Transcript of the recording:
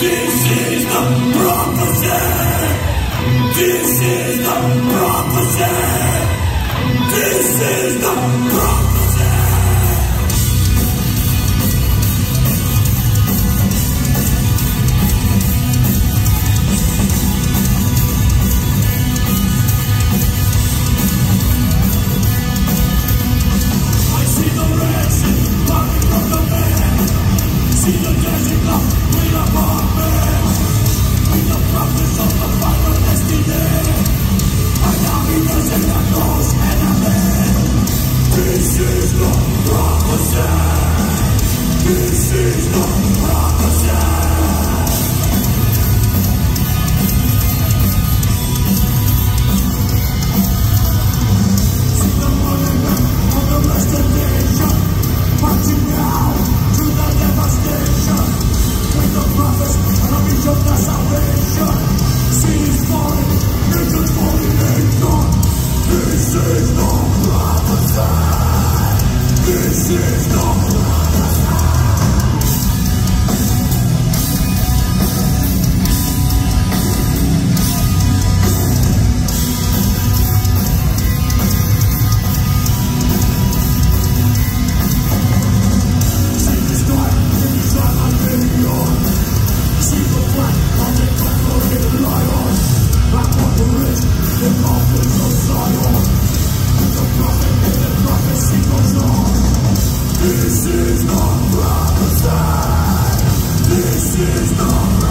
This is the prophecy! This is the prophecy! This is the prophecy! This is the prophecy. No! This is not